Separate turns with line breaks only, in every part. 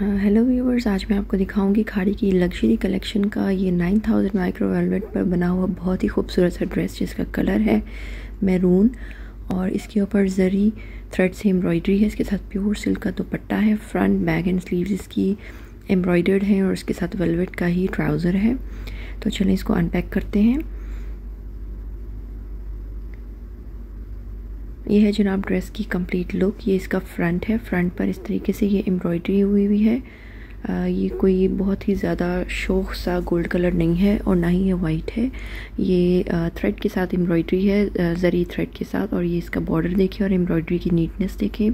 Hello viewers आज मैं आपको दिखाऊँगी खाड़ी की लग्जरी कलेक्शन का ये 9000 माइक्रो वेलवेट पर बना हुआ बहुत ही खूबसूरत सा ड्रेस जिसका कलर है मैरून और इसके ऊपर जरी थ्रेड से एम्ब्रॉयडरी है। इसके साथ प्योर सिल्क का दुपट्टा है। फ्रंट बैक एंड स्लीव्स इसकी एम्ब्रॉयडर्ड है और इसके साथ वेलवेट का ही ट्राउज़र है। तो चलें इसको अनपैक करते हैं। ये है जनाब ड्रेस की कंप्लीट लुक ये इसका फ्रंट है फ्रंट पर इस तरीके से ये एम्ब्रॉयडरी हुई हुई है। आ, ये कोई बहुत ही ज़्यादा शोक सा गोल्ड कलर नहीं है और ना ही ये वाइट है। ये थ्रेड के साथ एम्ब्रॉयडरी है ज़री थ्रेड के साथ और ये इसका बॉर्डर देखें और एम्ब्रॉयडरी की नीटनेस देखें।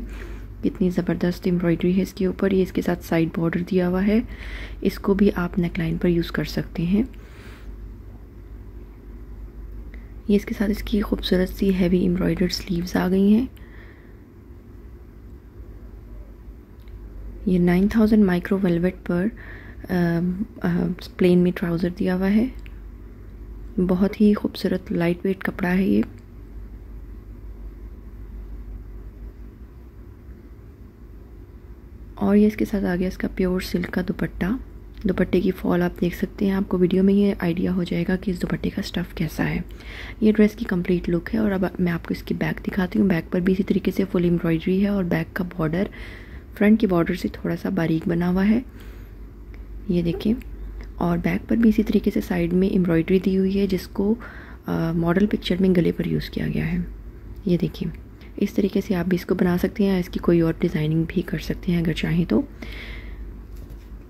कितनी ज़बरदस्त एम्ब्रॉयडरी है इसके ऊपर। ये इसके साथ साइड बॉर्डर दिया हुआ है। इसको भी आप नेकलाइन पर यूज़ कर सकते हैं। ये इसके साथ इसकी खूबसूरत सी हैवी एम्ब्रॉयडर्ड स्लीव्स आ गई हैं। ये 9000 माइक्रो वेलवेट पर प्लेन में ट्राउज़र दिया हुआ है। बहुत ही खूबसूरत लाइट वेट कपड़ा है ये। और ये इसके साथ आ गया इसका प्योर सिल्क का दुपट्टा। दुपट्टे की फॉल आप देख सकते हैं। आपको वीडियो में ये आइडिया हो जाएगा कि इस दुपट्टे का स्टफ़ कैसा है। ये ड्रेस की कंप्लीट लुक है और अब मैं आपको इसकी बैक दिखाती हूँ। बैक पर भी इसी तरीके से फुल एम्ब्रॉयडरी है और बैक का बॉर्डर फ्रंट की बॉर्डर से थोड़ा सा बारीक बना हुआ है। ये देखें। और बैक पर भी इसी तरीके से साइड में एम्ब्रॉयडरी दी हुई है, जिसको मॉडल पिक्चर में गले पर यूज़ किया गया है। ये देखिए इस तरीके से आप भी इसको बना सकते हैं। इसकी कोई और डिज़ाइनिंग भी कर सकते हैं अगर चाहें तो।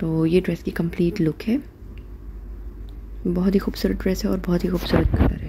तो ये ड्रेस की कंप्लीट लुक है। बहुत ही खूबसूरत ड्रेस है और बहुत ही खूबसूरत कलर है।